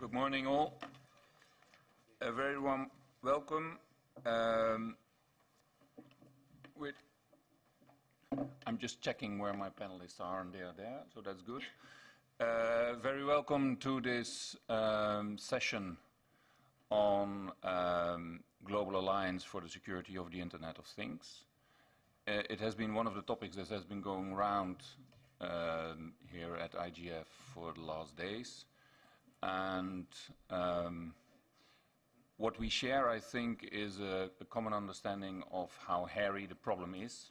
Good morning, all. A very warm welcome. Um, with I'm just checking where my panelists are, and they are there, so that's good. Uh, very welcome to this um, session on um, Global Alliance for the Security of the Internet of Things. Uh, it has been one of the topics that has been going around um, here at IGF for the last days. And um, what we share, I think, is a, a, common understanding of how hairy the problem is.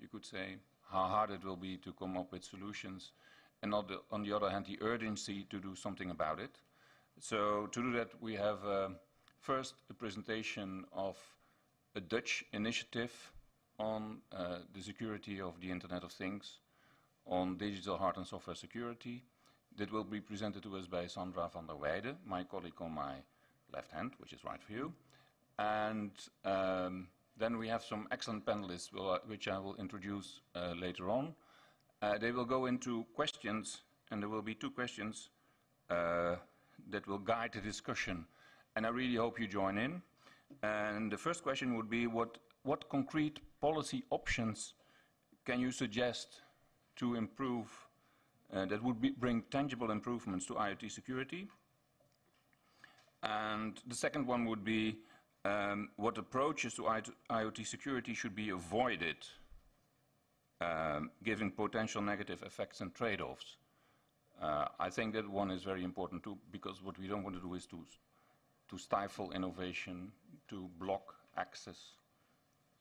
You could say how hard it will be to come up with solutions, and on the, on the other hand, the urgency to do something about it. So to do that, we have uh, first a presentation of a Dutch initiative on uh, the security of the Internet of Things, on digital hard and software security. That will be presented to us by Sandra van der Weijden, my colleague on my left hand, which is right for you. And um, then we have some excellent panelists, which I will introduce uh, later on. Uh, they will go into questions, and there will be two questions uh, that will guide the discussion. And I really hope you join in. And the first question would be, what, what concrete policy options can you suggest to improve, uh, that would be, bring tangible improvements to IoT security? And the second one would be um, what approaches to IoT security should be avoided, um, given potential negative effects and trade-offs. Uh, I think that one is very important too, because what we don't want to do is to, to stifle innovation, to block access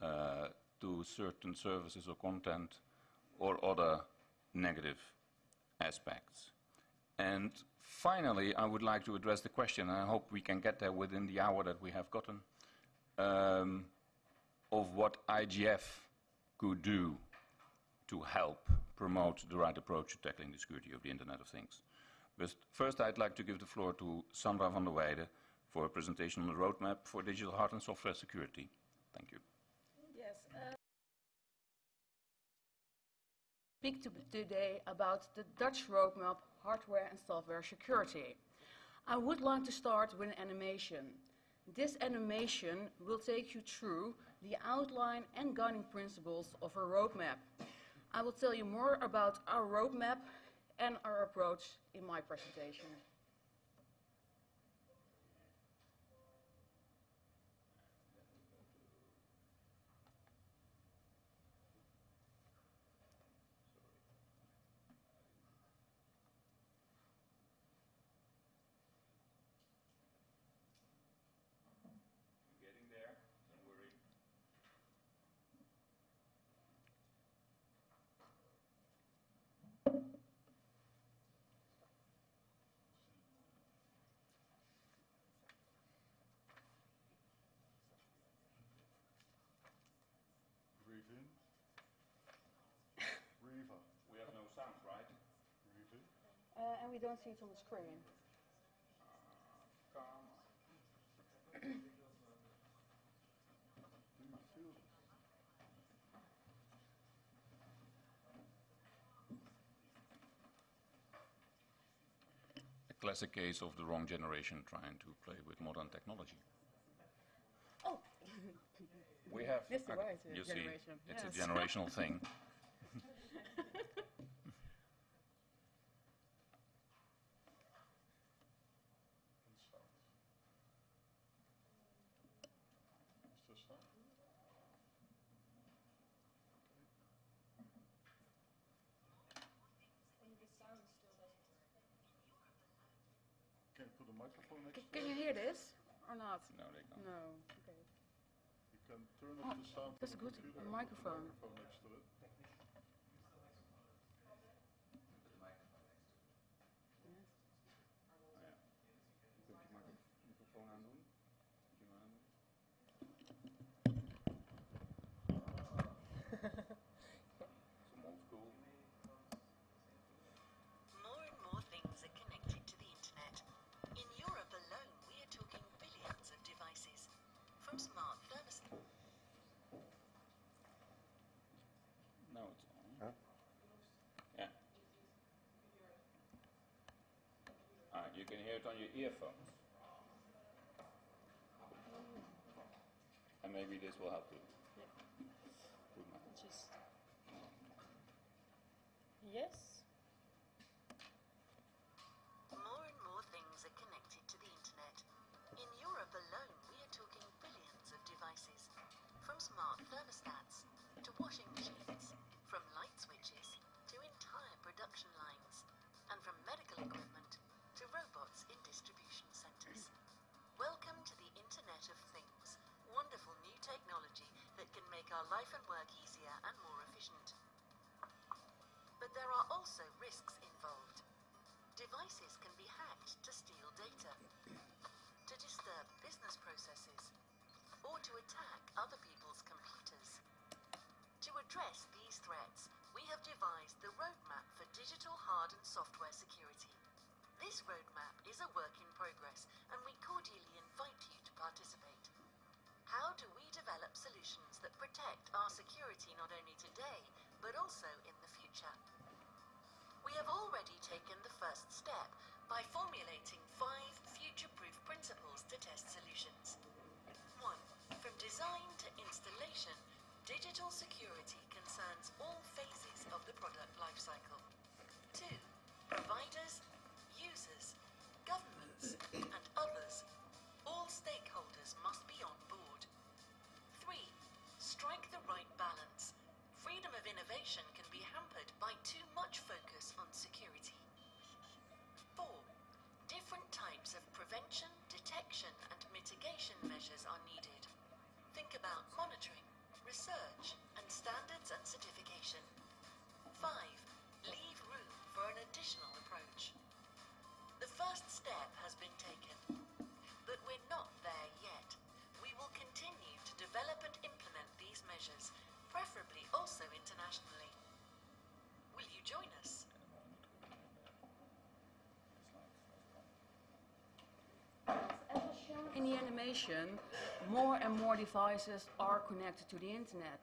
uh, to certain services or content or other negative aspects. And finally, I would like to address the question, and I hope we can get there within the hour that we have gotten, um, of what IGF could do to help promote the right approach to tackling the security of the Internet of Things. But first, I'd like to give the floor to Sandra van der Weijden for a presentation on the roadmap for digital hard and software security. Thank you. Speak to today about the Dutch roadmap hardware and software security. I would like to start with an animation. This animation will take you through the outline and guiding principles of our roadmap. I will tell you more about our roadmap and our approach in my presentation. Uh, and we don't see it on the screen. A classic case of the wrong generation trying to play with modern technology. Oh, we have. Mr. Right, you see, it's yes. a generational thing. microphone next Can you hear this or not? No, they can't. No. Okay. You can turn up the oh, sound. That's from good. the computer microphone. the microphone next to it. It on your earphones. And maybe this will help you. With my- Just. Yes. More and more things are connected to the internet. In Europe alone, we are talking billions of devices. From smart thermostats to washing machines, from light switches to entire production lines, and from medical equipment technology that can make our life and work easier and more efficient. But there are also risks involved. Devices can be hacked to steal data, to disturb business processes, or to attack other people's computers. To address these threats, we have devised the Roadmap for Digital Hard and Software Security. This roadmap is a work in progress, and we cordially invite you to participate. How do we develop solutions that protect our security not only today, but also in the future? We have already taken the first step by formulating five future-proof principles to test solutions. 1. From design to installation, digital security concerns all phases of the product lifecycle. 2. Providers, users, governments, and others. All stakeholders must be on board. 3. Strike the right balance. Freedom of innovation can be hampered by too much focus on security. 4. Different types of prevention, detection, and mitigation measures are needed. Think about monitoring, research, and standards and certification. 5. Leave room for an additional approach. The first step has been taken, but we're not there yet. We will continue to develop and implement measures, preferably also internationally. Will you join us? In the animation, more and more devices are connected to the internet.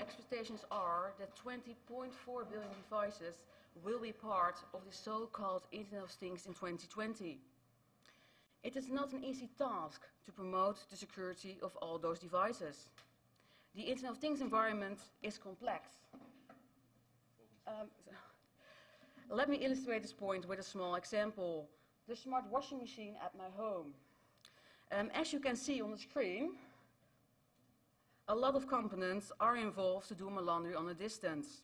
Expectations are that 20.4 billion devices will be part of the so-called Internet of Things in 2020. It is not an easy task to promote the security of all those devices. The Internet of Things environment is complex. Um, let me illustrate this point with a small example. The smart washing machine at my home. Um, as you can see on the screen, a lot of components are involved to do my laundry on a distance.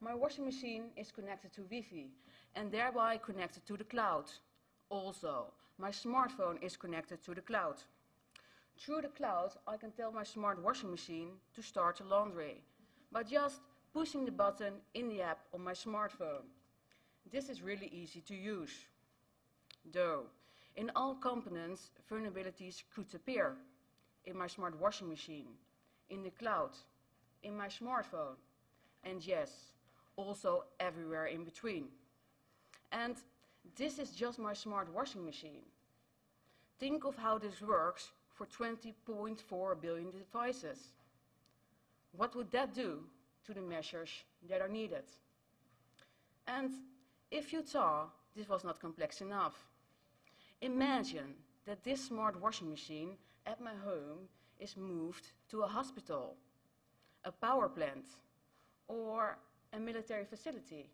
My washing machine is connected to Wi-Fi and thereby connected to the cloud. Also, my smartphone is connected to the cloud. Through the cloud, I can tell my smart washing machine to start the laundry by just pushing the button in the app on my smartphone. This is really easy to use. Though, in all components, vulnerabilities could appear. In my smart washing machine, in the cloud, in my smartphone, and yes, also everywhere in between. And this is just my smart washing machine. Think of how this works for 20.4 billion devices. What would that do to the measures that are needed? And if you thought this was not complex enough, imagine that this smart washing machine at my home is moved to a hospital, a power plant, or a military facility.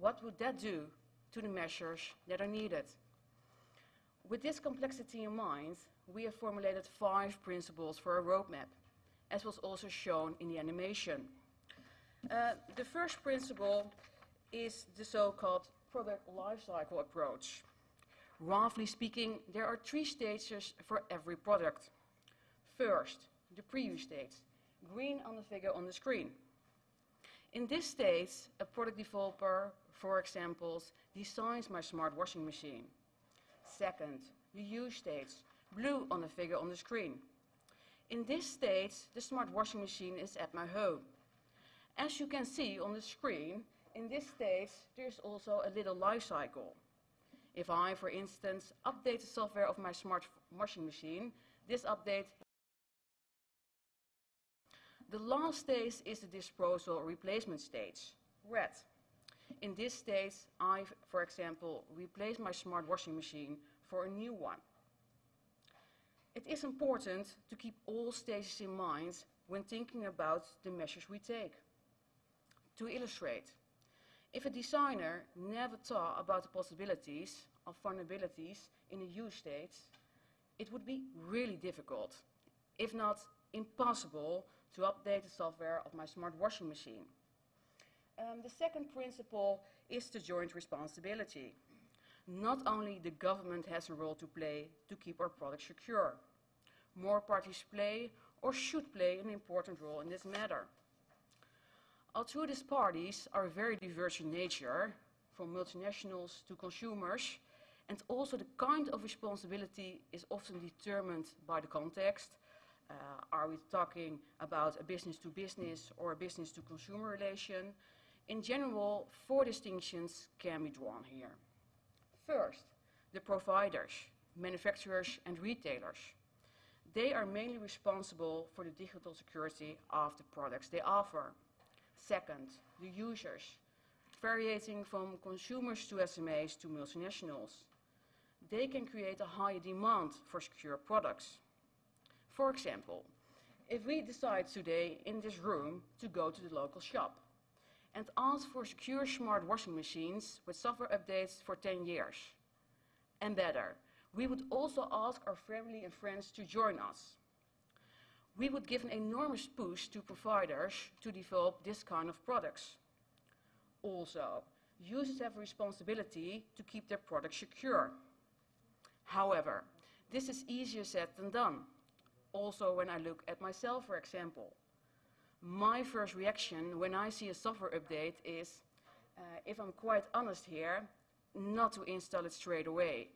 What would that do to the measures that are needed? With this complexity in mind, we have formulated five principles for a roadmap, as was also shown in the animation. Uh, the first principle is the so-called product lifecycle approach. Roughly speaking, there are three stages for every product. First, the preview stage, green on the figure on the screen. In this stage, a product developer, for example, designs my smart washing machine. Second, the use stage, blue on the figure on the screen. In this stage, the smart washing machine is at my home. As you can see on the screen, in this stage, there's also a little life cycle. If I, for instance, update the software of my smart washing machine, this update the last stage is the disposal replacement stage, red. In this stage, I, for example, replace my smart washing machine for a new one. It is important to keep all stages in mind when thinking about the measures we take. To illustrate, if a designer never thought about the possibilities of vulnerabilities in a use state, it would be really difficult, if not impossible, to update the software of my smart washing machine. Um, the second principle is the joint responsibility. Not only the government has a role to play to keep our products secure. More parties play or should play an important role in this matter. Although these parties are very diverse in nature, from multinationals to consumers, and also the kind of responsibility is often determined by the context. Uh, are we talking about a business to business or a business to consumer relation? In general, four distinctions can be drawn here. First, the providers, manufacturers and retailers. They are mainly responsible for the digital security of the products they offer. Second, the users, varying from consumers to SMEs to multinationals. They can create a high demand for secure products. For example, if we decide today in this room to go to the local shop and ask for secure smart washing machines with software updates for 10 years, and better, we would also ask our family and friends to join us. We would give an enormous push to providers to develop this kind of products. Also, users have a responsibility to keep their products secure. However, this is easier said than done. Also, when I look at myself, for example. My first reaction when I see a software update is, uh, if I'm quite honest here, not to install it straight away,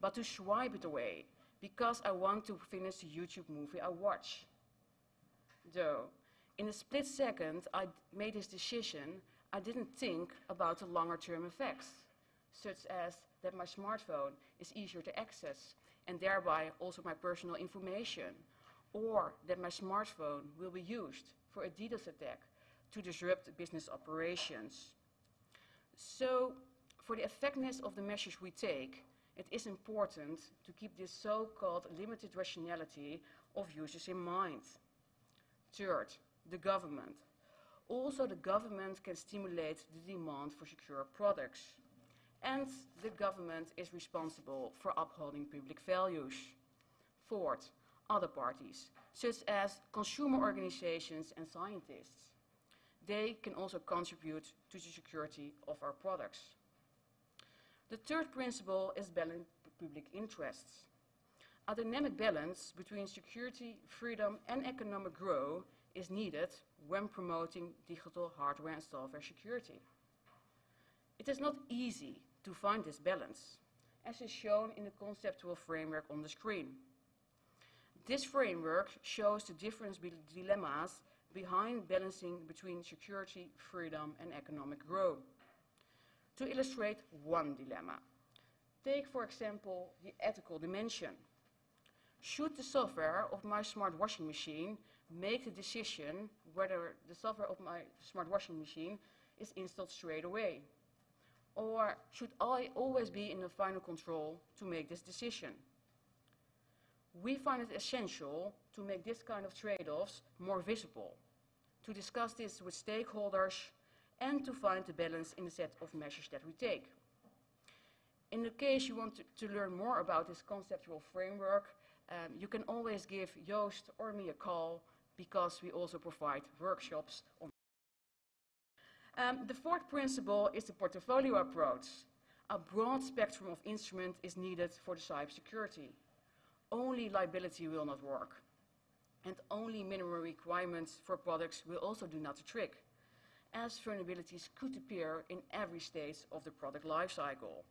but to swipe it away, because I want to finish the YouTube movie I watch. Though, in a split second I made this decision, I didn't think about the longer term effects, such as that my smartphone is easier to access and thereby also my personal information, or that my smartphone will be used for a DDoS attack to disrupt business operations. So, for the effectiveness of the measures we take, it is important to keep this so-called limited rationality of users in mind. Third, the government. Also, the government can stimulate the demand for secure products. And the government is responsible for upholding public values. Fourth, other parties, such as consumer organizations and scientists. They can also contribute to the security of our products. The third principle is balancing public interests. A dynamic balance between security, freedom and economic growth is needed when promoting digital hardware and software security. It is not easy to find this balance, as is shown in the conceptual framework on the screen. This framework shows the different dilemmas behind balancing between security, freedom and economic growth. To illustrate one dilemma, take for example the ethical dimension. Should the software of my smart washing machine make the decision whether the software of my smart washing machine is installed straight away? Or should I always be in the final control to make this decision? We find it essential to make this kind of trade-offs more visible, to discuss this with stakeholders and to find the balance in the set of measures that we take. In the case you want to, to learn more about this conceptual framework, um, you can always give Joost or me a call because we also provide workshops on. Um, the fourth principle is the portfolio approach. A broad spectrum of instruments is needed for the cybersecurity. Only liability will not work. And only minimum requirements for products will also do not the trick, as vulnerabilities could appear in every stage of the product lifecycle.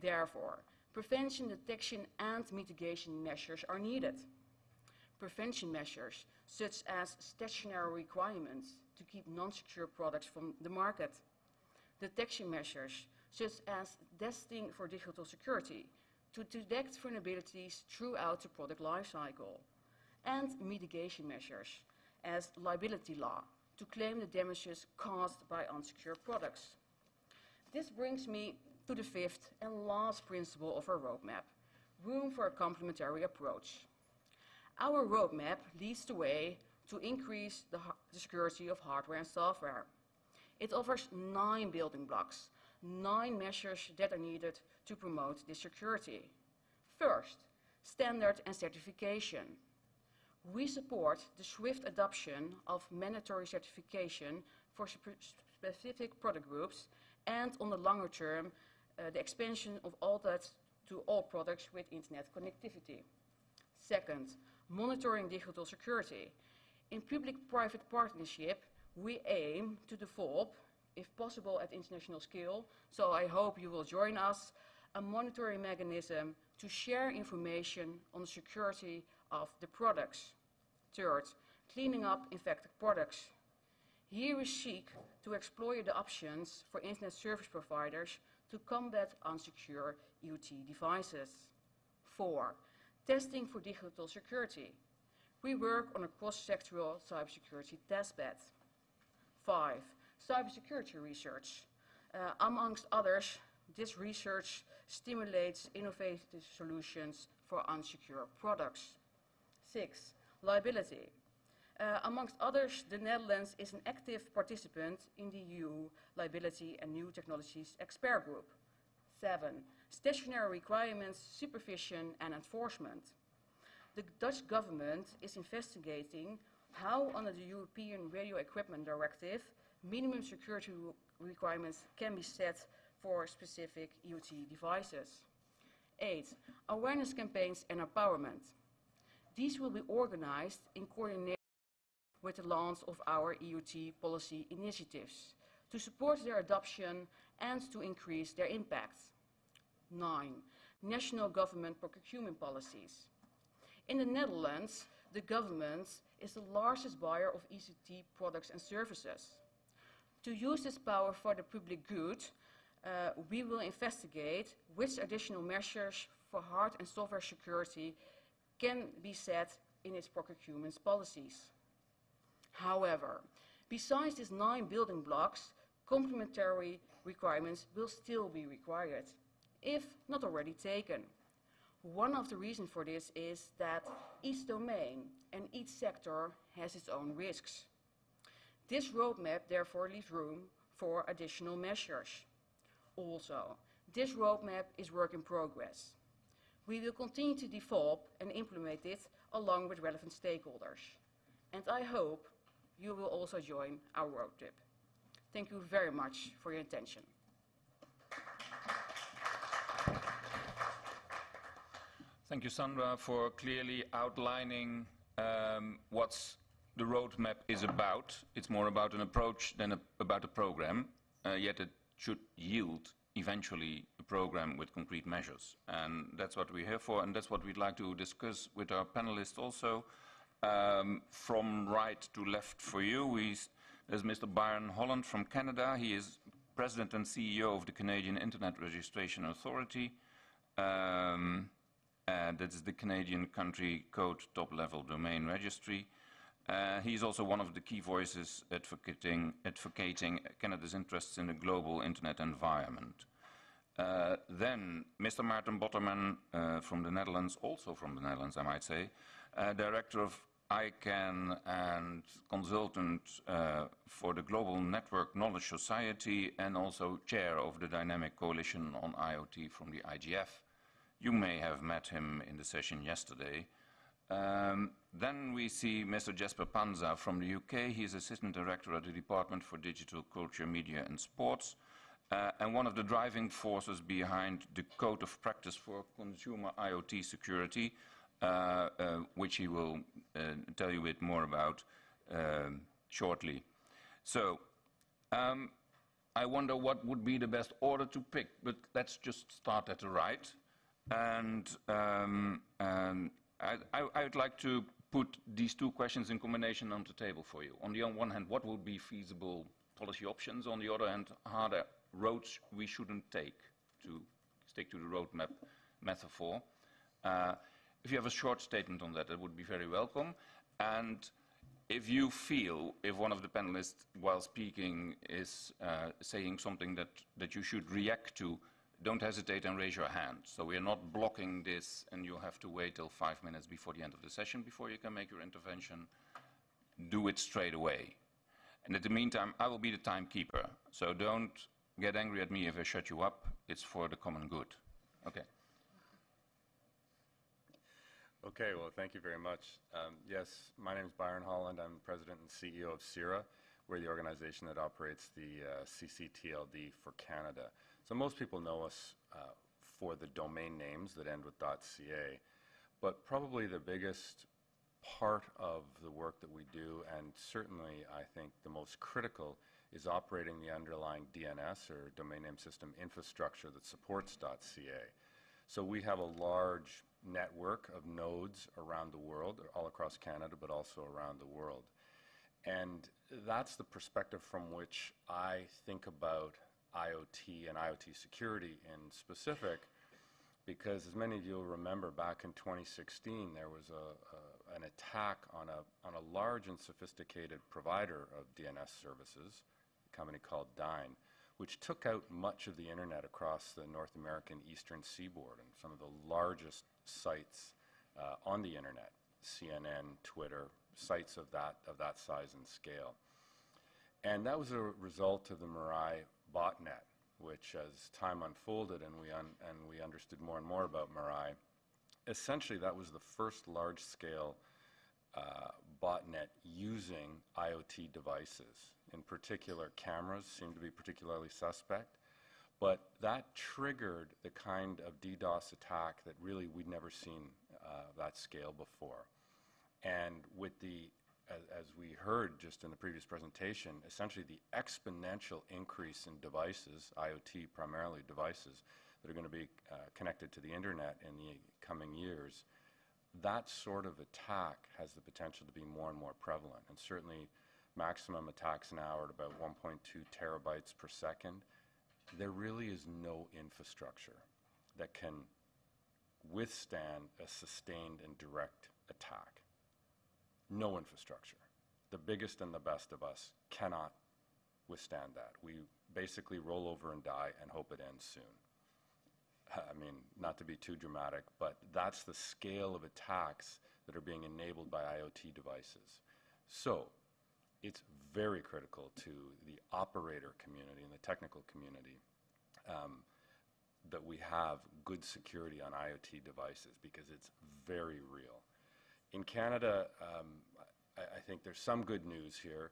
Therefore, prevention, detection and mitigation measures are needed. Prevention measures, such as stationary requirements to keep non-secure products from the market. Detection measures, such as testing for digital security, to detect vulnerabilities throughout the product lifecycle. And mitigation measures, as liability law, to claim the damages caused by unsecure products. This brings me to the fifth and last principle of our roadmap, room for a complementary approach. Our roadmap leads the way to increase the, the security of hardware and software. It offers nine building blocks, nine measures that are needed to promote this security. First, standard and certification. We support the swift adoption of mandatory certification for spe- specific product groups and on the longer term, uh, the expansion of all that to all products with internet connectivity. Second, monitoring digital security. In public-private partnership, we aim to develop, if possible at international scale, so I hope you will join us, a monitoring mechanism to share information on the security of the products. Third, cleaning up infected products. Here we seek to explore the options for internet service providers to combat unsecure IoT devices. Four, testing for digital security. We work on a cross-sectoral cybersecurity testbed. Five, cybersecurity research. Uh, amongst others, this research stimulates innovative solutions for unsecure products. Six, liability. Uh, amongst others, the Netherlands is an active participant in the EU Liability and New Technologies Expert Group. Seven, stationary requirements, supervision and enforcement. The Dutch government is investigating how, under the European Radio Equipment Directive, minimum security requirements can be set for specific IoT devices. Eight, awareness campaigns and empowerment. These will be organized in coordination with the launch of our IoT policy initiatives to support their adoption and to increase their impact. Nine, national government procurement policies. In the Netherlands, the government is the largest buyer of ICT products and services. To use this power for the public good, uh, we will investigate which additional measures for hard and software security can be set in its procurement policies. However, besides these nine building blocks, complementary requirements will still be required, if not already taken. One of the reasons for this is that each domain and each sector has its own risks. This roadmap therefore leaves room for additional measures. Also, this roadmap is work in progress. We will continue to develop and implement it along with relevant stakeholders. And I hope you will also join our road trip. Thank you very much for your attention. Thank you, Sandra, for clearly outlining um, what the roadmap is about. It's more about an approach than a, about a program, uh, yet it should yield eventually a program with concrete measures. And that's what we're here for, and that's what we'd like to discuss with our panelists also. Um, from right to left for you, we, there's Mr. Byron Holland from Canada. He is President and CEO of the Canadian Internet Registration Authority. Um, uh, that is the Canadian Country Code Top-Level Domain Registry. Uh, he's also one of the key voices advocating, advocating Canada's interests in the global internet environment. Uh, then Mr. Maarten Botterman uh, from the Netherlands, also from the Netherlands, I might say, uh, Director of ICANN and consultant uh, for the Global Network Knowledge Society and also chair of the Dynamic Coalition on IoT from the IGF. You may have met him in the session yesterday. Um, then we see Mr. Jesper Panza from the UK. He is Assistant Director at the Department for Digital Culture, Media and Sports, uh, and one of the driving forces behind the Code of Practice for Consumer IoT Security, uh, uh, which he will uh, tell you a bit more about um, shortly. So, um, I wonder what would be the best order to pick, but let's just start at the right. And um, um, I, I, would like to put these two questions in combination on the table for you. On the one hand, what would be feasible policy options? On the other hand, are there roads we shouldn't take to stick to the roadmap metaphor? Uh, if you have a short statement on that, that would be very welcome. And if you feel, if one of the panelists while speaking is uh, saying something that, that you should react to, don't hesitate and raise your hand. So we are not blocking this and you'll have to wait till five minutes before the end of the session before you can make your intervention. Do it straight away. And in the meantime, I will be the timekeeper. So don't get angry at me if I shut you up. It's for the common good. Okay. Okay, well, thank you very much. Um, yes, my name is Byron Holland. I'm president and CEO of CIRA. We're the organization that operates the uh, CCTLD for Canada. So most people know us uh, for the domain names that end with .ca, but probably the biggest part of the work that we do, and certainly I think the most critical, is operating the underlying DNS or domain name system infrastructure that supports .ca. So we have a large network of nodes around the world, all across Canada, but also around the world. And that's the perspective from which I think about IoT and IoT security in specific, because as many of you will remember, back in 2016, there was a, a, an attack on a, on a large and sophisticated provider of DNS services, a company called Dyn, which took out much of the internet across the North American eastern seaboard and some of the largest sites uh, on the internet, CNN, Twitter, sites of that, of that size and scale. And that was a result of the Mirai botnet, which as time unfolded and we, un and we understood more and more about Mirai, essentially that was the first large-scale uh, botnet using IoT devices. In particular, cameras seem to be particularly suspect. But that triggered the kind of DDoS attack that really we'd never seen uh, that scale before. And with the, as, as, we heard just in the previous presentation, essentially the exponential increase in devices, IoT primarily devices, that are going to be uh, connected to the internet in the coming years, that sort of attack has the potential to be more and more prevalent. And certainly maximum attacks now are at about 1.2 terabytes per second there really is no infrastructure that can withstand a sustained and direct attack. No infrastructure. The biggest and the best of us cannot withstand that. We basically roll over and die and hope it ends soon. I mean, not to be too dramatic, but that's the scale of attacks that are being enabled by IoT devices. So, it's very critical to the operator community and the technical community um, that we have good security on IoT devices because it's very real. In Canada, um, I, I, think there's some good news here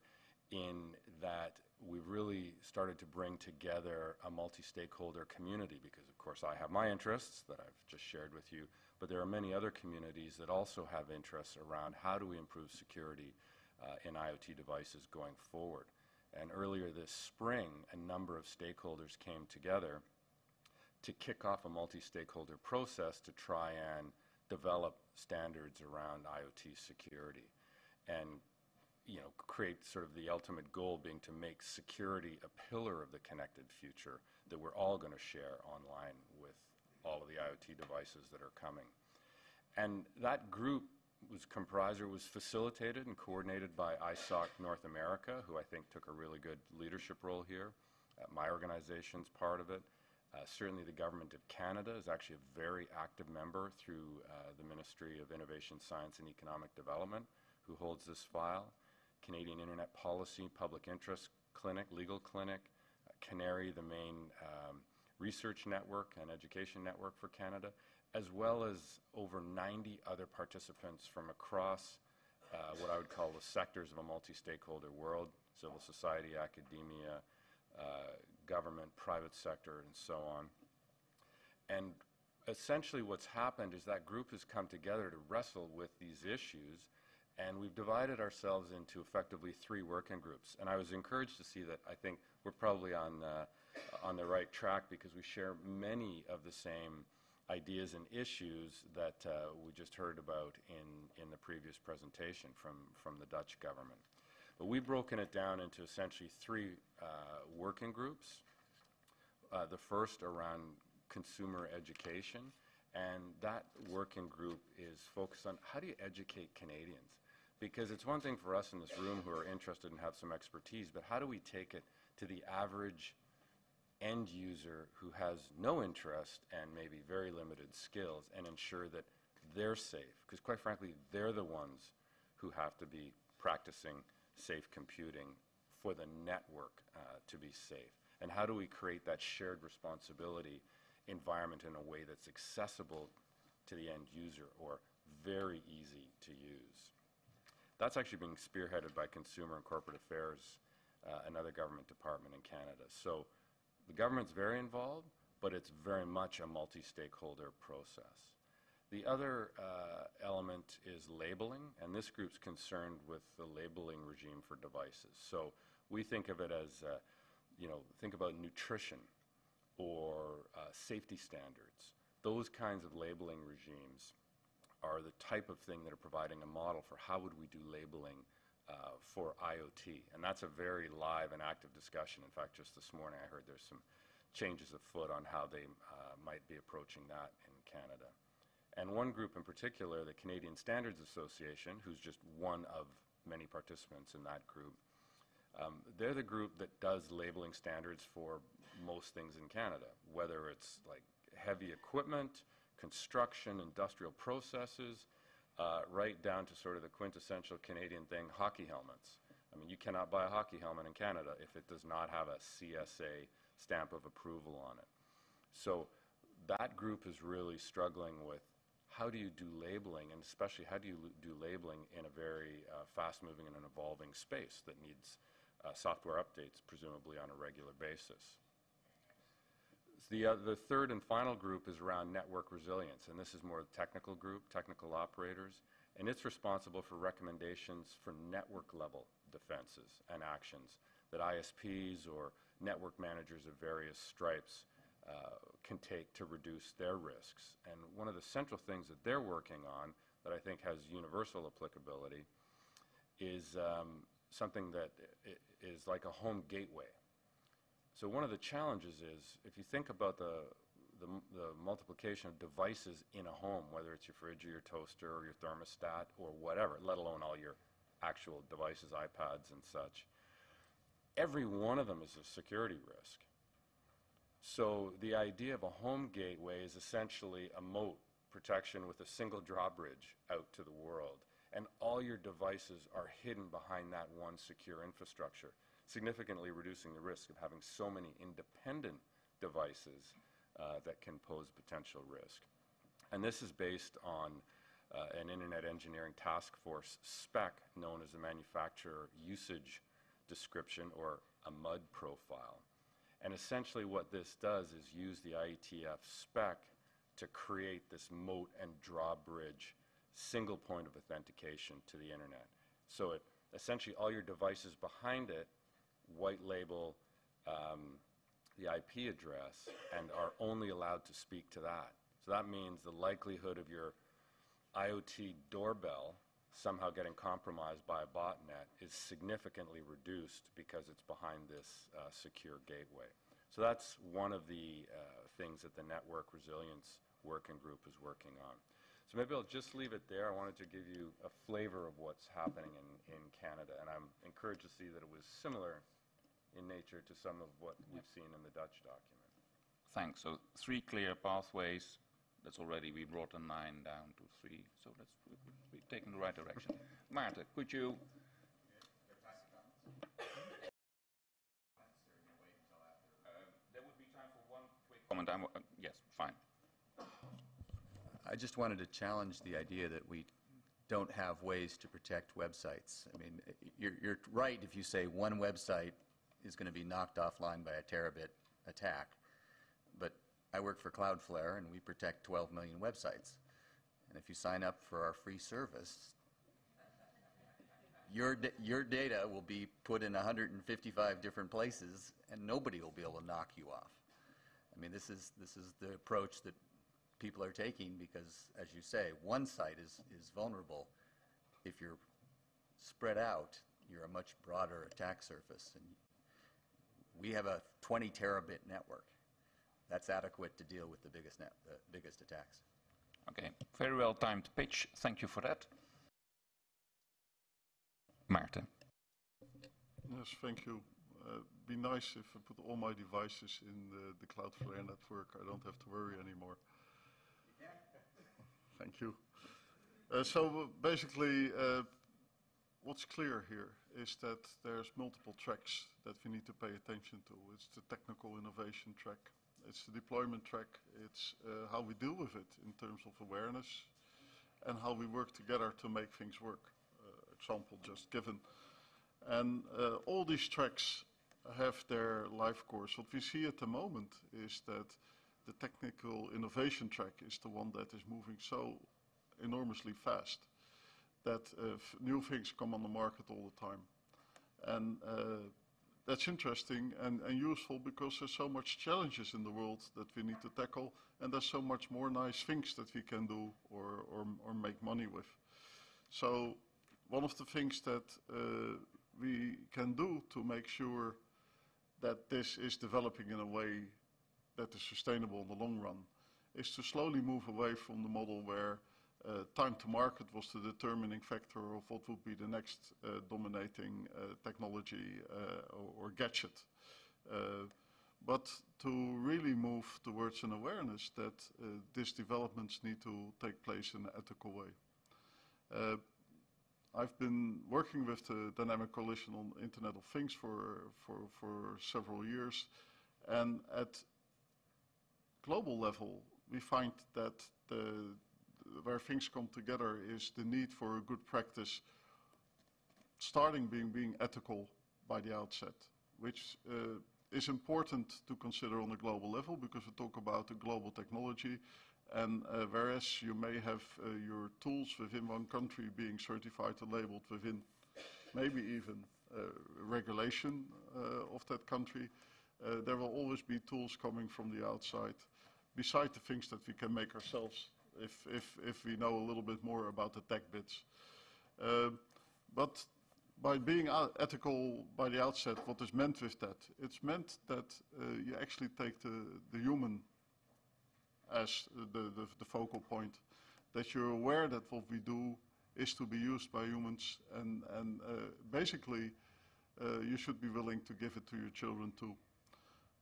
in that we've really started to bring together a multi-stakeholder community because of course I have my interests that I've just shared with you, but there are many other communities that also have interests around how do we improve security uh, in IoT devices going forward. And earlier this spring, a number of stakeholders came together to kick off a multi-stakeholder process to try and develop standards around IoT security and you know, create sort of the ultimate goal being to make security a pillar of the connected future that we're all going to share online with all of the IoT devices that are coming. And that group was comprised or was facilitated and coordinated by ISOC North America, who I think took a really good leadership role here. Uh, my organization's part of it. Uh, certainly the Government of Canada is actually a very active member through uh, the Ministry of Innovation, Science and Economic Development, who holds this file. Canadian Internet Policy, Public Interest Clinic, Legal Clinic, uh, CANARIE, the main um, research network and education network for Canada, as well as over 90 other participants from across uh, what I would call the sectors of a multi-stakeholder world, civil society, academia, uh, government, private sector, and so on. And essentially what's happened is that group has come together to wrestle with these issues, and we've divided ourselves into effectively three working groups. And I was encouraged to see that I think we're probably on, uh, on the right track because we share many of the same ideas and issues that uh, we just heard about in, in the previous presentation from, from the Dutch government. But we've broken it down into essentially three uh, working groups. Uh, the first around consumer education, and that working group is focused on how do you educate Canadians? Because it's one thing for us in this room who are interested and have some expertise, but how do we take it to the average end user who has no interest and maybe very limited skills and ensure that they're safe? Because quite frankly, they're the ones who have to be practicing safe computing for the network uh, to be safe. And how do we create that shared responsibility environment in a way that's accessible to the end user or very easy to use? That's actually being spearheaded by Consumer and Corporate Affairs, uh, another government department in Canada. So the government's very involved, but it's very much a multi-stakeholder process. The other uh, element is labeling, and this group's concerned with the labeling regime for devices. So we think of it as, uh, you know, think about nutrition or uh, safety standards. Those kinds of labeling regimes are the type of thing that are providing a model for how would we do labeling uh, for IoT. And that's a very live and active discussion. In fact, just this morning I heard there's some changes afoot on how they uh, might be approaching that in Canada. And one group in particular, the Canadian Standards Association, who's just one of many participants in that group, um, they're the group that does labeling standards for most things in Canada, whether it's like heavy equipment, construction, industrial processes, uh, right down to sort of the quintessential Canadian thing, hockey helmets. I mean, you cannot buy a hockey helmet in Canada if it does not have a CSA stamp of approval on it. So that group is really struggling with how do you do labeling, and especially how do you do labeling in a very uh, fast-moving and an evolving space that needs uh, software updates, presumably on a regular basis. The, uh, the third and final group is around network resilience, and this is more a technical group, technical operators, and it's responsible for recommendations for network-level defenses and actions that ISPs or network managers of various stripes uh, can take to reduce their risks. And one of the central things that they're working on that I think has universal applicability is um, something that is like a home gateway. So one of the challenges is, if you think about the, the, the, multiplication of devices in a home, whether it's your fridge or your toaster or your thermostat or whatever, let alone all your actual devices, iPads and such, every one of them is a security risk. So the idea of a home gateway is essentially a moat protection with a single drawbridge out to the world. And all your devices are hidden behind that one secure infrastructure significantly reducing the risk of having so many independent devices uh, that can pose potential risk. And this is based on uh, an Internet Engineering Task Force spec known as a Manufacturer Usage Description, or a MUD profile. And essentially what this does is use the IETF spec to create this moat and drawbridge single point of authentication to the Internet. So it essentially all your devices behind it white label um, the IP address and are only allowed to speak to that. So that means the likelihood of your IoT doorbell somehow getting compromised by a botnet is significantly reduced because it's behind this uh, secure gateway. So that's one of the uh, things that the Network Resilience Working Group is working on. So maybe I'll just leave it there. I wanted to give you a flavor of what's happening in, in Canada, and I'm encouraged to see that it was similar in nature to some of what we've seen in the Dutch document. Thanks. So three clear pathways. That's already, we brought a nine down to three. So that's, we- we've taken the right direction. Maarten, could you? Quick comment. I'm, uh, Yes, fine. I just wanted to challenge the idea that we don't have ways to protect websites. I mean, you're, you're right if you say one website is going to be knocked offline by a terabit attack. I work for Cloudflare, and we protect 12 million websites. And if you sign up for our free service, your, your data will be put in 155 different places, and nobody will be able to knock you off. I mean, this is, this is the approach that people are taking because, as you say, one site is, is vulnerable. If you're spread out, you're a much broader attack surface, and we have a 20 terabit network. That's adequate to deal with the biggest, net, the biggest attacks. Okay, very well timed pitch. Thank you for that. Maarten. Yes, thank you. Uh, Be nice if I put all my devices in the the Cloudflare network. I don't have to worry anymore. Thank you. Uh, So uh, basically, uh, what's clear here is that there's multiple tracks that we need to pay attention to. It's the technical innovation track, it's the deployment track, it's uh, how we deal with it in terms of awareness, and how we work together to make things work. Uh, Example just given. And uh, all these tracks have their life course. What we see at the moment is that the technical innovation track is the one that is moving so enormously fast that uh, new things come on the market all the time. And uh, that's interesting and, and useful because there's so much challenges in the world that we need to tackle and there's so much more nice things that we can do or, or, or make money with. So one of the things that uh, we can do to make sure that this is developing in a way that is sustainable in the long run is to slowly move away from the model where time to market was the determining factor of what would be the next uh, dominating uh, technology uh, or, gadget. Uh, but to really move towards an awareness that uh, these developments need to take place in an ethical way. Uh, I've been working with the Dynamic Coalition on Internet of Things for, for, for several years, and at global level, we find that the, where things come together is the need for a good practice, starting being being ethical by the outset, which uh, is important to consider on a global level because we talk about a global technology, and uh, whereas you may have uh, your tools within one country being certified or labeled within maybe even uh, regulation uh, of that country, uh, there will always be tools coming from the outside, beside the things that we can make ourselves if, if, if we know a little bit more about the tech bits. Uh, but by being ethical by the outset, what is meant with that? It's meant that uh, you actually take the, the human as the, the, the focal point, that you're aware that what we do is to be used by humans, and, and uh, basically uh, you should be willing to give it to your children too.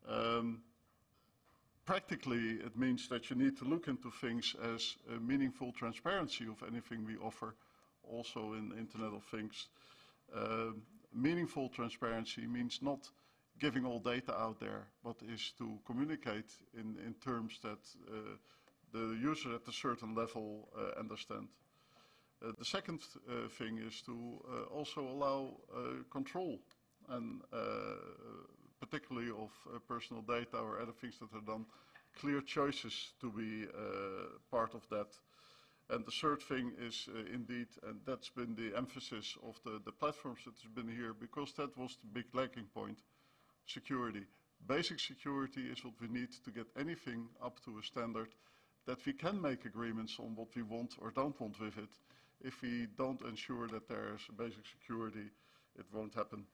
Um, practically, it means that you need to look into things as a meaningful transparency of anything we offer, also in Internet of Things. Um, meaningful transparency means not giving all data out there, but is to communicate in, in terms that uh, the user at a certain level uh, understand. Uh, the second uh, thing is to uh, also allow uh, control, and particularly of uh, personal data or other things that are done, clear choices to be uh, part of that. And the third thing is uh, indeed, and that's been the emphasis of the, the platforms that has been here, because that was the big lacking point, security. Basic security is what we need to get anything up to a standard that we can make agreements on what we want or don't want with it. If we don't ensure that there's basic security, it won't happen.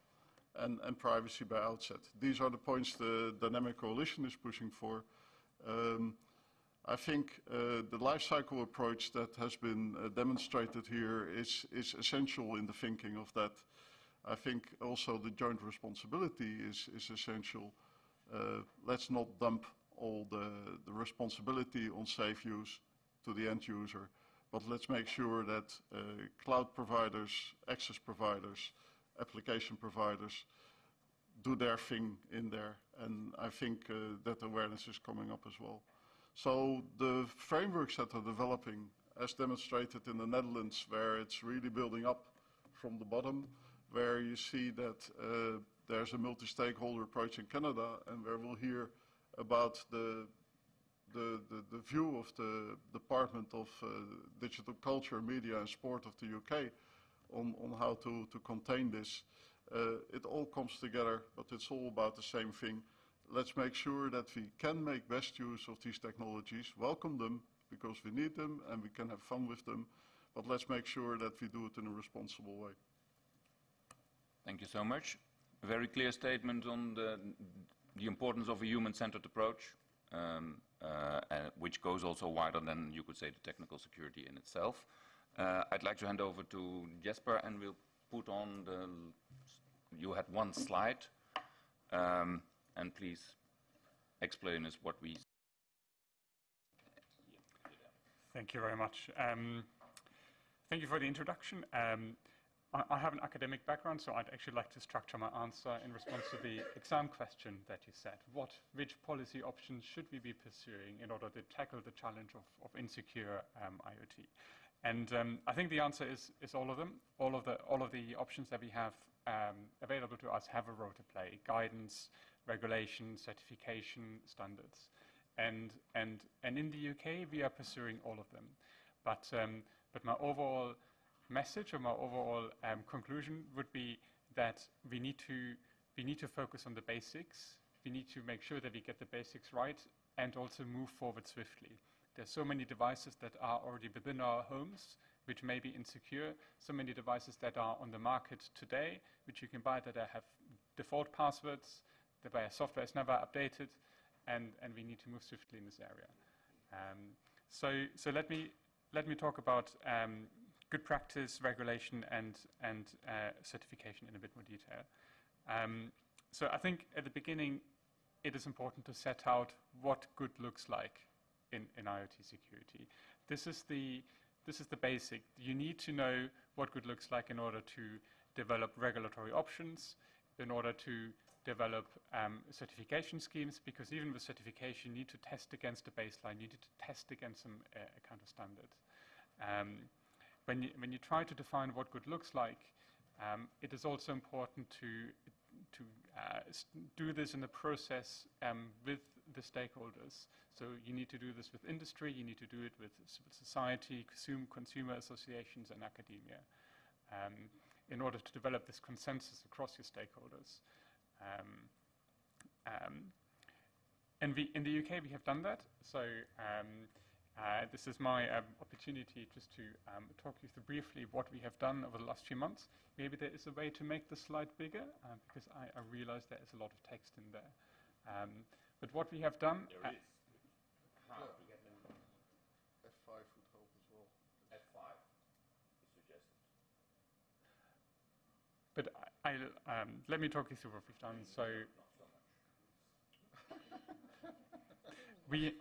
And, and privacy by outset. These are the points the Dynamic Coalition is pushing for. Um, I think uh, the life cycle approach that has been uh, demonstrated here is, is essential in the thinking of that. I think also the joint responsibility is, is essential. Uh, let's not dump all the, the responsibility on safe use to the end user, but let's make sure that uh, cloud providers, access providers, application providers do their thing in there. And I think uh, that awareness is coming up as well. So the frameworks that are developing, as demonstrated in the Netherlands, where it's really building up from the bottom, where you see that uh, there's a multi-stakeholder approach in Canada, and where we'll hear about the, the, the, the view of the Department of uh, Digital Culture, Media and Sport of the UK on, on how to, to contain this. Uh, it all comes together, but it's all about the same thing. Let's make sure that we can make best use of these technologies, welcome them because we need them and we can have fun with them, but let's make sure that we do it in a responsible way. Thank you so much. Very clear statement on the, the importance of a human-centered approach, um, uh, and which goes also wider than you could say the technical security in itself. Uh, I'd like to hand over to Jesper, and we'll put on the, you had one slide, um, and please explain us what we Thank you very much. Um, thank you for the introduction. Um, I, I have an academic background, so I'd actually like to structure my answer in response to the exam question that you said. What, which policy options should we be pursuing in order to tackle the challenge of, of insecure um, IoT? And um, I think the answer is, is all of them. All of the, all of the options that we have um, available to us have a role to play. Guidance, regulation, certification, standards. And, and, and in the UK, we are pursuing all of them. But, um, but my overall message or my overall um, conclusion would be that we need, to, we need to focus on the basics. We need to make sure that we get the basics right and also move forward swiftly. There's so many devices that are already within our homes, which may be insecure, so many devices that are on the market today, which you can buy that have default passwords, the software is never updated, and, and we need to move swiftly in this area. Um, so, so let me let me talk about um, good practice, regulation, and and uh, certification in a bit more detail. Um, so I think at the beginning, it is important to set out what good looks like in, in IoT security. This is the this is the basic. You need to know what good looks like in order to develop regulatory options, in order to develop um, certification schemes because even with certification, you need to test against a baseline, you need to test against some uh, kind of standard. Um, when, you, when you try to define what good looks like, um, it is also important to, to uh, do this in a process um, with the stakeholders. So you need to do this with industry, you need to do it with society, consumer, associations, and academia um, in order to develop this consensus across your stakeholders. Um, um, and we, in the UK, we have done that. So um, uh, this is my um, opportunity just to um, talk you through briefly what we have done over the last few months. Maybe there is a way to make the slide bigger uh, because I, I, realize there is a lot of text in there. Um, but what we have done... There is. F5 would help as well. F5 is suggested. But I, um, let me talk you through what we've done. So we You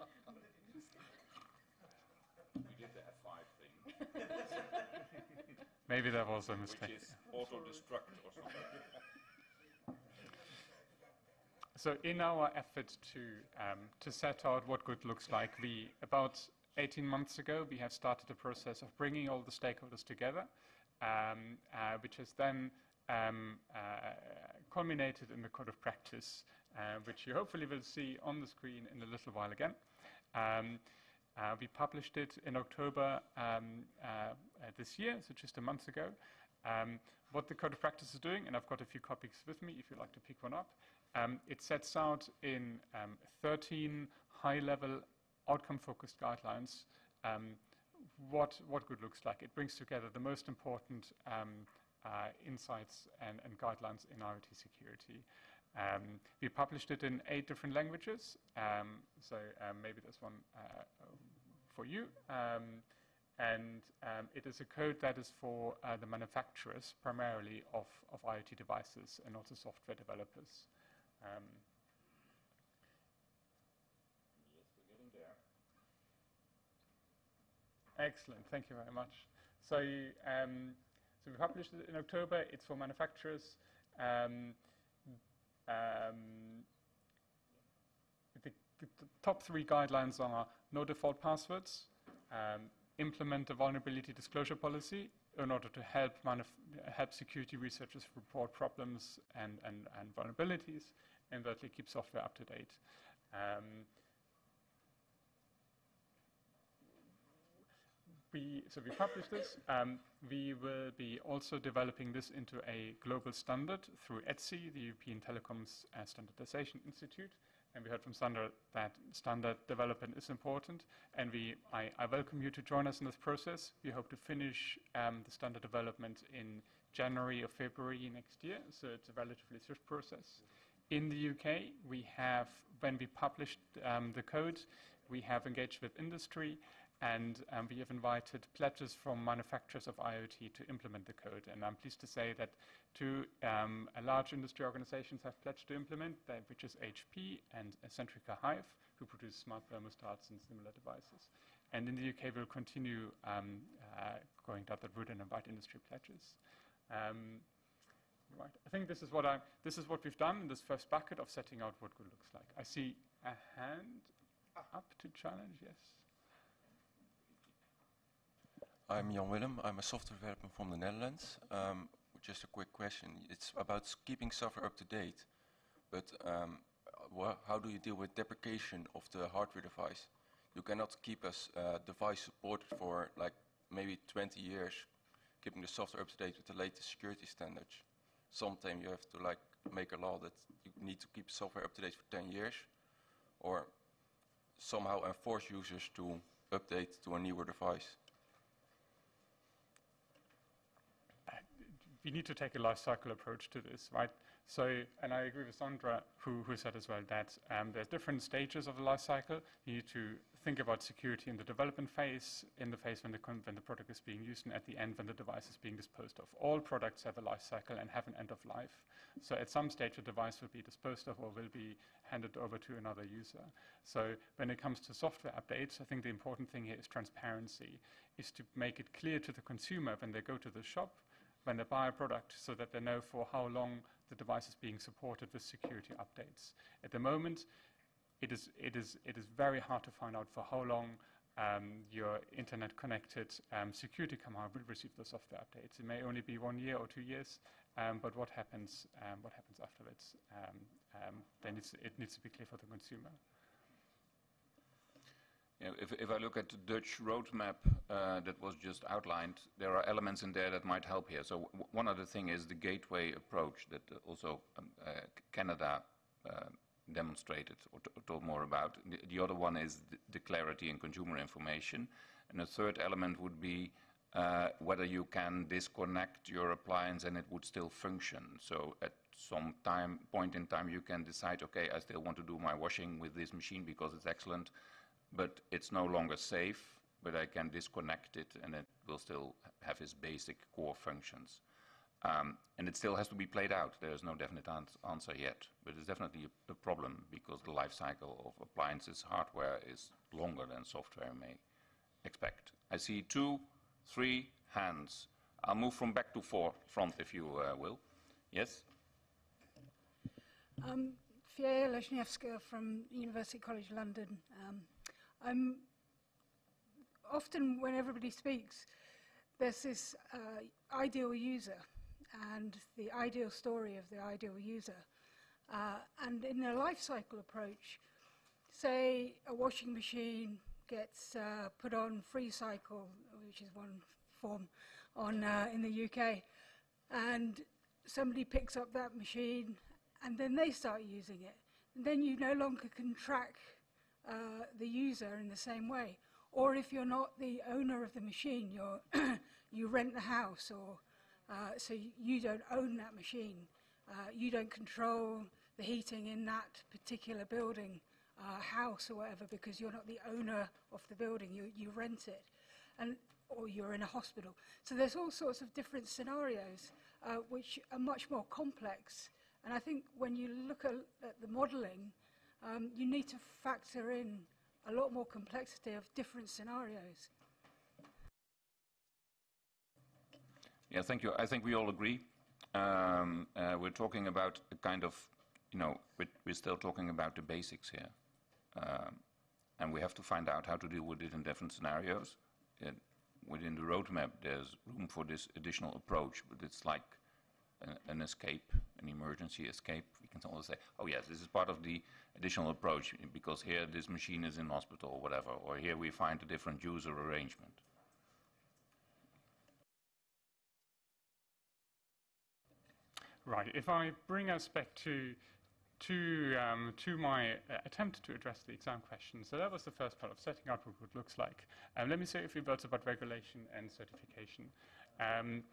did the F5 thing, maybe that was a which mistake. is auto-destruct or something. So in our effort to um, to set out what good looks like, we about 18 months ago we have started the process of bringing all the stakeholders together, um, uh, which has then um, uh, culminated in the code of practice, uh, which you hopefully will see on the screen in a little while again. Um, uh, we published it in October um, uh, uh, this year, so just a month ago. Um, what the code of practice is doing, and I've got a few copies with me if you'd like to pick one up, um, it sets out in um, 13 high-level outcome-focused guidelines um, what, what good looks like. It brings together the most important um, uh, insights and, and, guidelines in IoT security. Um, we published it in eight different languages, um, so maybe there's one uh, for you. and it is a code that is for uh, the manufacturers, primarily of, of IoT devices and also software developers. Um, Yes, we're getting there. Excellent. Thank you very much. So, um, so we published it in October. It's for manufacturers. Um, um, the, the, top three guidelines are no default passwords, um, implement a vulnerability disclosure policy in order to help, help security researchers report problems and, and, and vulnerabilities, and that they keep software up to date. Um, we, so we publish this. Um, we will be also developing this into a global standard through ETSI, the European Telecoms uh, Standardization Institute. And we heard from Sandra that standard development is important. And we, I, I welcome you to join us in this process. We hope to finish um, the standard development in January or February next year. So it's a relatively swift process. In the UK, we have, when we published um, the code, we have engaged with industry and um, we have invited pledges from manufacturers of IoT to implement the code. And I'm pleased to say that two um, large industry organizations have pledged to implement, that, which is HP and Centrica Hive, who produce smart thermostats and similar devices. And in the UK, we'll continue um, uh, going down that route and invite industry pledges. Um, right. I think this is what I this is what we've done in this first bucket of setting out what good looks like. I see a hand up to challenge. Yes. I'm Jan Willem. I'm a software developer from the Netherlands. Um, just a quick question. It's about keeping software up to date, but um, how do you deal with deprecation of the hardware device? You cannot keep a uh, device supported for like maybe 20 years, keeping the software up to date with the latest security standards. Sometimes you have to like make a law that you need to keep software up to date for 10 years, or somehow enforce users to update to a newer device. we need to take a life cycle approach to this, right? So, and I agree with Sandra, who, who said as well that um, there's different stages of the life cycle. You need to think about security in the development phase, in the phase when the, when the product is being used, and at the end when the device is being disposed of. All products have a life cycle and have an end of life. So at some stage, the device will be disposed of or will be handed over to another user. So when it comes to software updates, I think the important thing here is transparency, is to make it clear to the consumer when they go to the shop when they buy a product so that they know for how long the device is being supported with security updates. At the moment, it is, it is, it is very hard to find out for how long um, your internet-connected um, security camera will receive the software updates. It may only be one year or two years, um, but what happens, um, what happens afterwards, um, um, then it needs to be clear for the consumer. If, if I look at the Dutch roadmap uh, that was just outlined, there are elements in there that might help here. So one other thing is the gateway approach that also uh, Canada uh, demonstrated or told more about. The, the other one is the, the clarity in consumer information. And the third element would be uh, whether you can disconnect your appliance and it would still function. So at some time, point in time, you can decide, okay, I still want to do my washing with this machine because it's excellent, but it's no longer safe, but I can disconnect it and it will still have its basic core functions. Um, and it still has to be played out. There is no definite ans- answer yet, but it's definitely a, a problem because the life cycle of appliances hardware is longer than software may expect. I see two, three hands. I'll move from back to four, front if you uh, will. Yes? Um, Fiona Leszniewska from University College London. Um, I'm often when everybody speaks, there's this uh, ideal user and the ideal story of the ideal user. Uh, and in a life cycle approach, say a washing machine gets uh, put on Freecycle, which is one form on uh, in the UK, and somebody picks up that machine and then they start using it. And then you no longer can track uh, the user in the same way. Or if you're not the owner of the machine, you're you rent the house, or uh, so you don't own that machine. Uh, you don't control the heating in that particular building, uh, house, or whatever, because you're not the owner of the building. You you rent it, and or you're in a hospital. So there's all sorts of different scenarios uh, which are much more complex. And I think when you look at, at the modelling, um, you need to factor in a lot more complexity of different scenarios. Yeah, thank you. I think we all agree. Um, uh, we're talking about a kind of, you know, we're, we're still talking about the basics here. Um, and we have to find out how to deal with it in different scenarios. And within the roadmap, there's room for this additional approach, but it's like an, an escape, an emergency escape. We can always say, oh yes, this is part of the additional approach because here this machine is in hospital or whatever, or here we find a different user arrangement. Right. If I bring us back to to um, to my uh, attempt to address the exam question, so that was the first part of setting out what it looks like. Um, let me say a few words about regulation and certification. Um,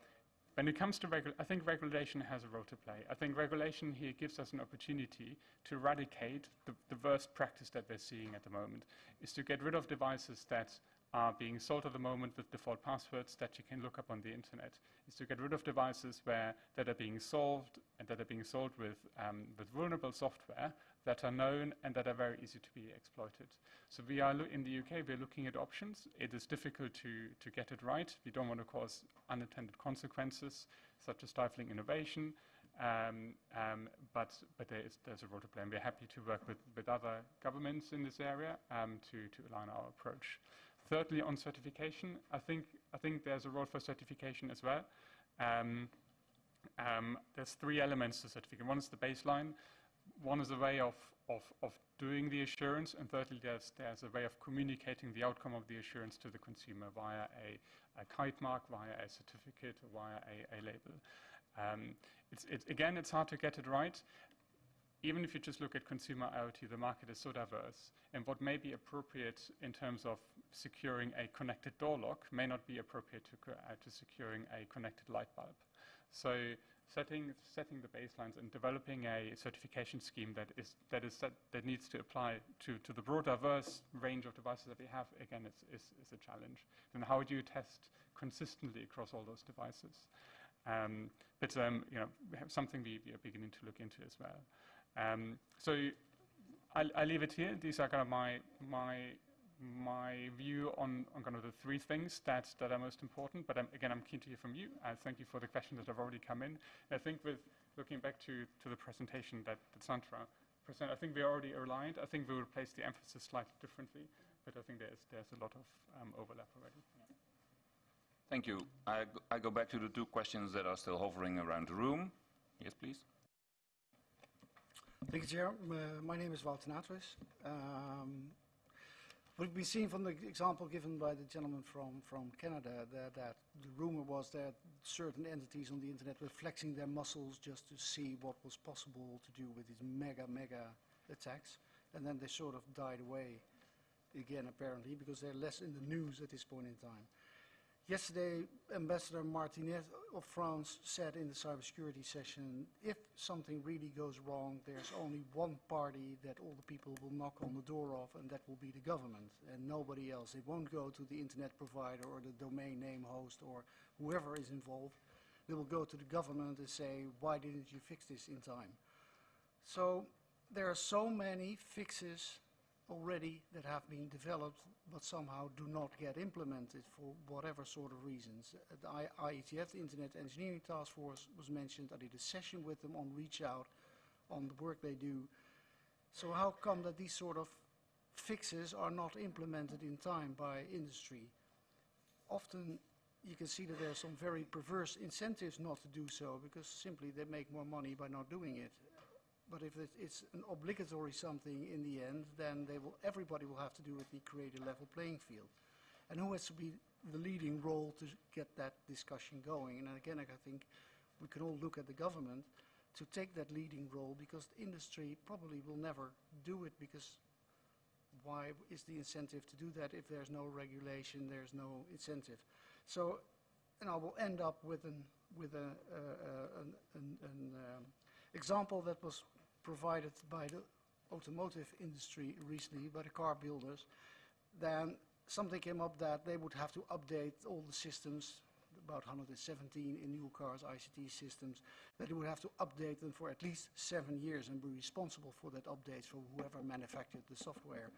when it comes to regulation, I think regulation has a role to play. I think regulation here gives us an opportunity to eradicate the, the worst practice that we're seeing at the moment, is to get rid of devices that are being sold at the moment with default passwords that you can look up on the internet, is to get rid of devices where, that are being solved and that are being sold with, um, with vulnerable software that are known and that are very easy to be exploited. So we are, in the UK, we're looking at options. It is difficult to, to get it right. We don't want to cause unintended consequences, such as stifling innovation. Um, um, but but there is, there's a role to play, and we're happy to work with, with other governments in this area um, to, to align our approach. Thirdly, on certification, I think, I think there's a role for certification as well. Um, um, there's three elements to certification. One is the baseline, one is a way of, of, of doing the assurance, and thirdly, there's, there's a way of communicating the outcome of the assurance to the consumer via a, a kite mark, via a certificate, or via a, a label. Um, it's, it's, again, it's hard to get it right. Even if you just look at consumer IoT, the market is so diverse, and what may be appropriate in terms of securing a connected door lock may not be appropriate to, uh, to securing a connected light bulb. So setting, setting the baselines and developing a certification scheme that is, that is set, that needs to apply to, to the broad diverse range of devices that we have, again, is, is, is a challenge. And how do you test consistently across all those devices? Um, but um, you know, we have something we, we, are beginning to look into as well. Um, so I, I leave it here. These are kind of my my my view on, on kind of the three things that, that are most important. But again, I'm keen to hear from you. I thank you for the questions that have already come in. And I think with looking back to, to the presentation that, that Sandra presented, I think we're already aligned. I think we will place the emphasis slightly differently, but I think there's, there's a lot of um, overlap already. Thank you. I, I go back to the two questions that are still hovering around the room. Yes, please. Thank you, Chair. Uh, my name is Wout de Natris. Um, We've seeing from the example given by the gentleman from, from Canada that, that the rumor was that certain entities on the internet were flexing their muscles just to see what was possible to do with these mega, mega attacks. And then they sort of died away again, apparently, because they're less in the news at this point in time. Yesterday, Ambassador Martinez of France said in the cybersecurity session, if something really goes wrong, there's only one party that all the people will knock on the door of, and that will be the government, and nobody else. It won't go to the internet provider or the domain name host or whoever is involved. They will go to the government and say, why didn't you fix this in time? So there are so many fixes already that have been developed but somehow do not get implemented for whatever sort of reasons. The IETF, the Internet Engineering Task Force, was mentioned. I did a session with them on reach out on the work they do. So how come that these sort of fixes are not implemented in time by industry? Often you can see that there are some very perverse incentives not to do so because simply they make more money by not doing it. But if it's an obligatory something in the end, then they will, everybody will have to do it to create a level playing field. And who has to be the leading role to get that discussion going? And again, I think we can all look at the government to take that leading role because the industry probably will never do it because why is the incentive to do that if there's no regulation, there's no incentive. So, and I will end up with an, with a, uh, uh, an, an, an um, example that was provided by the automotive industry recently, by the car builders, then something came up that they would have to update all the systems, about 117 in new cars, ICT systems, that they would have to update them for at least seven years and be responsible for that update for whoever manufactured the software.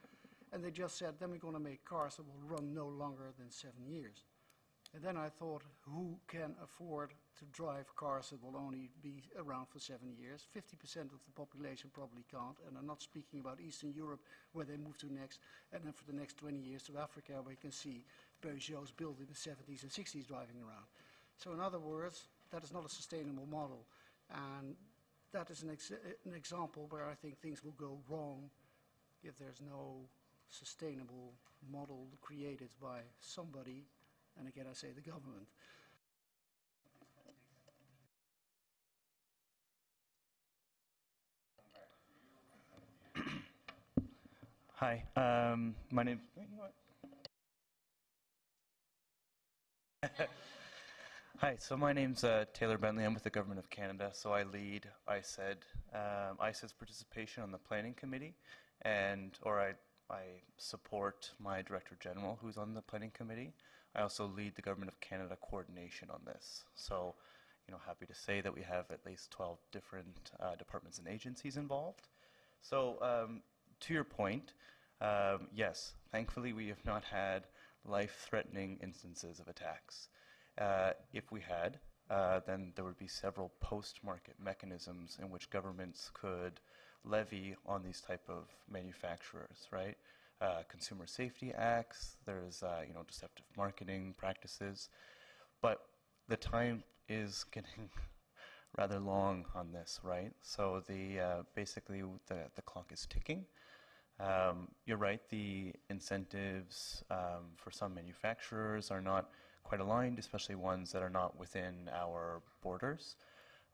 And they just said, then we're going to make cars that will run no longer than seven years. And then I thought, who can afford to drive cars that will only be around for seven years? 50% of the population probably can't, and I'm not speaking about Eastern Europe, where they move to next, and then for the next 20 years to Africa, where you can see Peugeots built in the 70s and 60s driving around. So in other words, that is not a sustainable model. And that is an, ex an example where I think things will go wrong if there's no sustainable model created by somebody and again, I say the government. Hi, um, my name. Hi, so my name's uh, Taylor Bentley. I'm with the Government of Canada. So I lead ISED, um, ISED's participation on the Planning Committee, and or I I support my Director General, who's on the Planning Committee. I also lead the Government of Canada coordination on this. So, you know, happy to say that we have at least 12 different uh, departments and agencies involved. So, um, to your point, um, yes, thankfully we have not had life-threatening instances of attacks. Uh, if we had, uh, then there would be several post-market mechanisms in which governments could levy on these type of manufacturers, right? Uh, consumer safety acts, there's, uh, you know, deceptive marketing practices, but the time is getting rather long on this, right? So the, uh, basically the, the clock is ticking. Um, you're right, the incentives um, for some manufacturers are not quite aligned, especially ones that are not within our borders.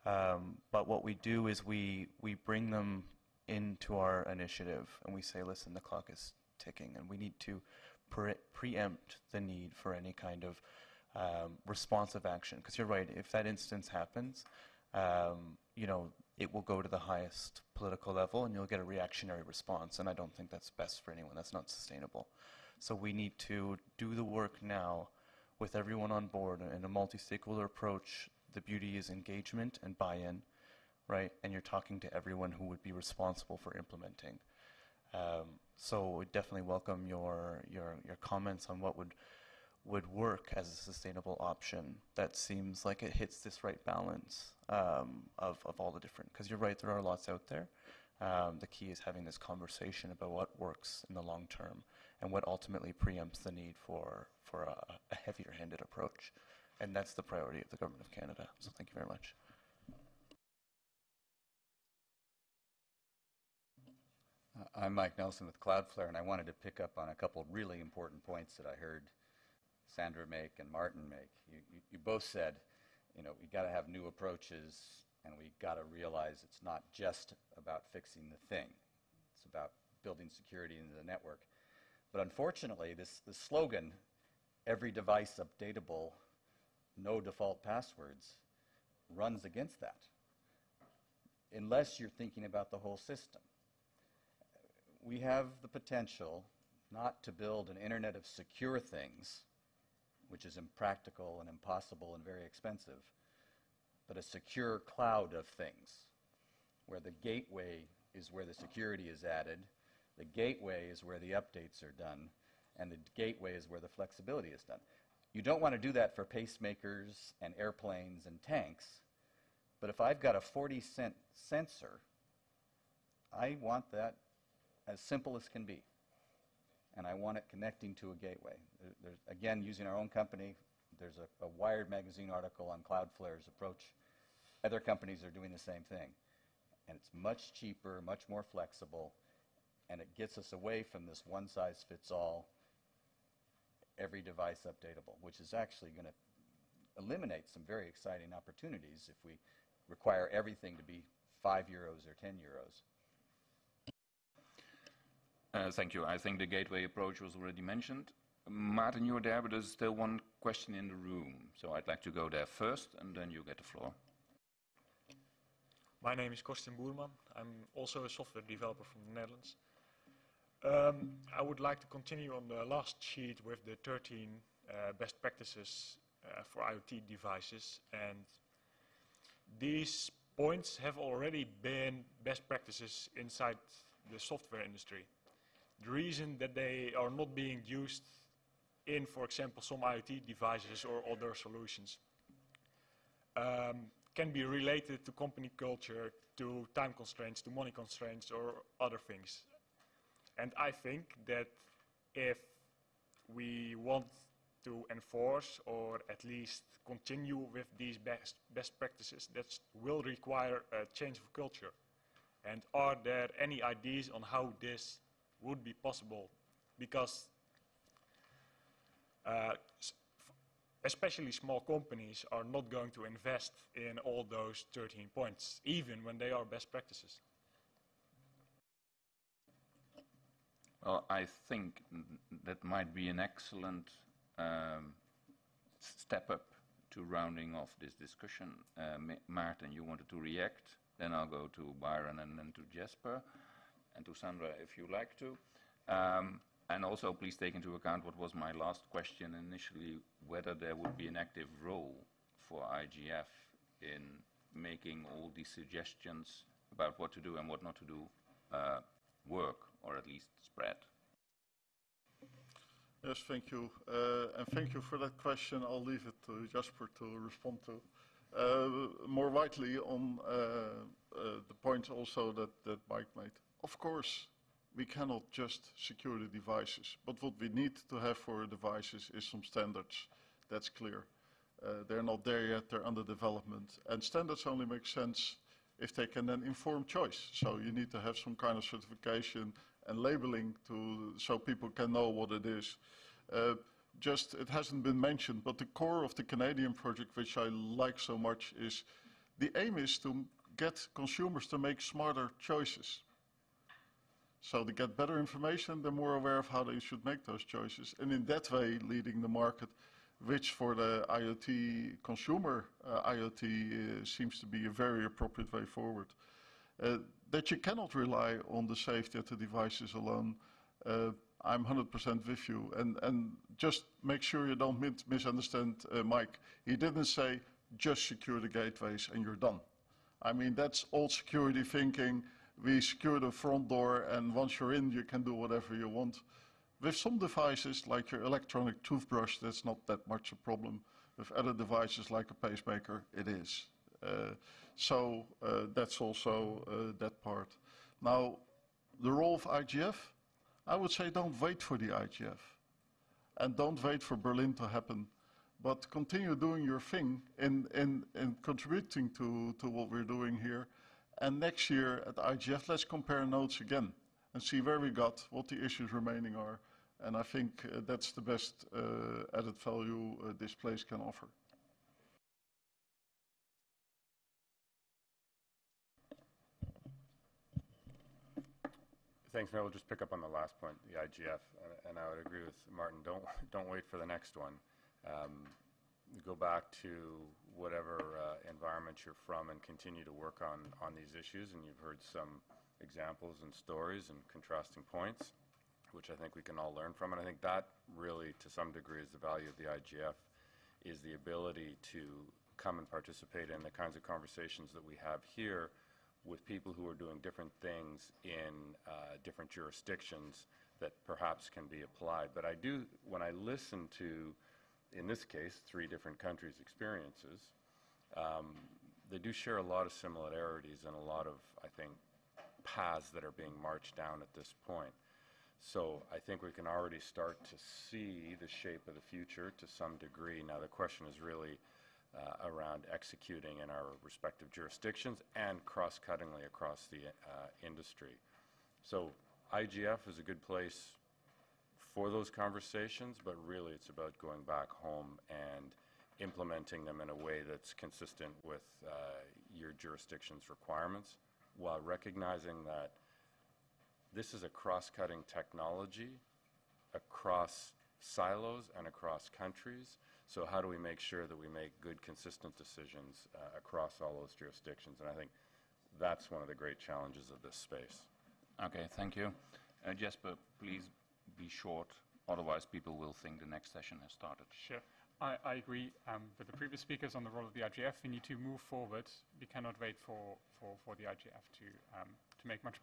Um, but what we do is we, we bring them into our initiative and we say, listen, the clock is ticking and we need to pre- preempt the need for any kind of um, responsive action. Because you're right, if that instance happens, um, you know, it will go to the highest political level and you'll get a reactionary response. And I don't think that's best for anyone. That's not sustainable. So we need to do the work now with everyone on board in a multi-stakeholder approach. The beauty is engagement and buy-in, right? And you're talking to everyone who would be responsible for implementing. Um, so we definitely welcome your, your, your comments on what would would work as a sustainable option that seems like it hits this right balance um, of, of all the different, because you're right, there are lots out there. Um, the key is having this conversation about what works in the long term and what ultimately preempts the need for, for a, a heavier handed approach. And that's the priority of the Government of Canada. So thank you very much. I'm Mike Nelson with Cloudflare, and I wanted to pick up on a couple really important points that I heard Sandra make and Martin make. You, you, you both said, you know, we got to have new approaches, and we got to realize it's not just about fixing the thing. It's about building security into the network. But unfortunately, this, this slogan, every device updatable, no default passwords, runs against that. Unless you're thinking about the whole system. We have the potential not to build an internet of secure things, which is impractical and impossible and very expensive, but a secure cloud of things, where the gateway is where the security is added, the gateway is where the updates are done, and the gateway is where the flexibility is done. You don't want to do that for pacemakers and airplanes and tanks, but if I've got a 40 cent sensor, I want that as simple as can be. And I want it connecting to a gateway. There- There's, again, using our own company, there's a, a Wired magazine article on Cloudflare's approach. Other companies are doing the same thing. And it's much cheaper, much more flexible, and it gets us away from this one-size-fits-all, every device updatable, which is actually going to eliminate some very exciting opportunities if we require everything to be 5 euros or 10 euros. Uh, Thank you. I think the gateway approach was already mentioned. Martin, you were there, but there's still one question in the room. So I'd like to go there first, and then you get the floor. My name is Kostin Boerman. I'm also a software developer from the Netherlands. Um, I would like to continue on the last sheet with the 13 uh, best practices uh, for IoT devices. And these points have already been best practices inside the software industry. The reason that they are not being used in, for example, some IoT devices or other solutions um, can be related to company culture, to time constraints, to money constraints, or other things. And I think that if we want to enforce or at least continue with these best, best practices, that will require a change of culture. And are there any ideas on how this would be possible? Because uh, especially small companies are not going to invest in all those 13 points, even when they are best practices. Well, I think that might be an excellent um, step up to rounding off this discussion. Uh, Ma- Maarten, you wanted to react, then I'll go to Byron and then to Jesper, and to Sandra if you like to. Um, and also, please take into account what was my last question initially, whether there would be an active role for IGF in making all these suggestions about what to do and what not to do uh, work, or at least spread. Yes, thank you. Uh, and thank you for that question. I'll leave it to Jasper to respond to. Uh, more widely on uh, uh, the point also that, that Mike made. Of course, we cannot just secure the devices, but what we need to have for devices is some standards. That's clear. Uh, they're not there yet, they're under development. And standards only make sense if they can then inform choice. So you need to have some kind of certification and labeling to, so people can know what it is. Uh, just, it hasn't been mentioned, but the core of the Canadian project, which I like so much, is the aim is to get consumers to make smarter choices. So they get better information, they're more aware of how they should make those choices. And in that way, leading the market, which for the IoT, consumer uh, IoT, uh, seems to be a very appropriate way forward. Uh, that you cannot rely on the safety of the devices alone. Uh, I'm 100% with you. And, and just make sure you don't mis misunderstand uh, Mike. He didn't say just secure the gateways and you're done. I mean, that's old security thinking. We secure the front door and once you're in, you can do whatever you want. With some devices, like your electronic toothbrush, that's not that much a problem. With other devices, like a pacemaker, it is. Uh, so uh, that's also uh, that part. Now, the role of IGF, I would say don't wait for the IGF. And don't wait for Berlin to happen. But continue doing your thing in, in, in contributing to, to what we're doing here. And next year at IGF, let's compare notes again and see where we got, what the issues remaining are. And I think uh, that's the best uh, added value uh, this place can offer. Thanks, Mayor. We'll just pick up on the last point, the IGF, and, and I would agree with Martin. Don't don't wait for the next one. Um, go back to whatever uh, environment you're from and continue to work on on these issues. And you've heard some examples and stories and contrasting points, which I think we can all learn from. And I think that really, to some degree, is the value of the IGF, is the ability to come and participate in the kinds of conversations that we have here with people who are doing different things in uh, different jurisdictions that perhaps can be applied. But I do, when I listen to, in this case, three different countries' experiences, um, they do share a lot of similarities and a lot of, I think, paths that are being marched down at this point. So I think we can already start to see the shape of the future to some degree. Now the question is really uh, around executing in our respective jurisdictions and cross-cuttingly across the uh, industry. So IGF is a good place for those conversations, but really it's about going back home and implementing them in a way that's consistent with uh, your jurisdiction's requirements while recognizing that this is a cross-cutting technology across silos and across countries. So how do we make sure that we make good, consistent decisions uh, across all those jurisdictions? And I think that's one of the great challenges of this space. Okay, thank you. Uh, Jesper, please be short, otherwise people will think the next session has started. Sure. I, I agree um, with the previous speakers on the role of the IGF. We need to move forward. We cannot wait for, for, for the IGF to, um, to make much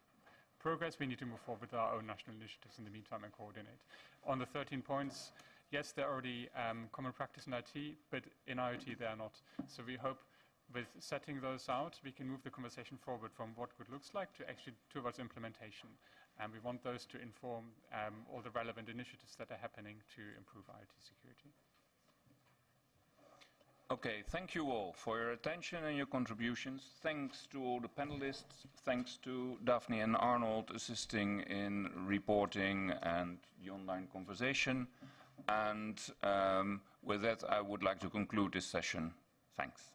progress. We need to move forward with our own national initiatives in the meantime and coordinate. On the 13 points, yes, they're already um, common practice in IT, but in IoT they are not. So we hope with setting those out, we can move the conversation forward from what good looks like to actually towards implementation. And we want those to inform um, all the relevant initiatives that are happening to improve IoT security. Okay, thank you all for your attention and your contributions. Thanks to all the panelists. Thanks to Daphne and Arnold assisting in reporting and the online conversation. And um, with that, I would like to conclude this session. Thanks.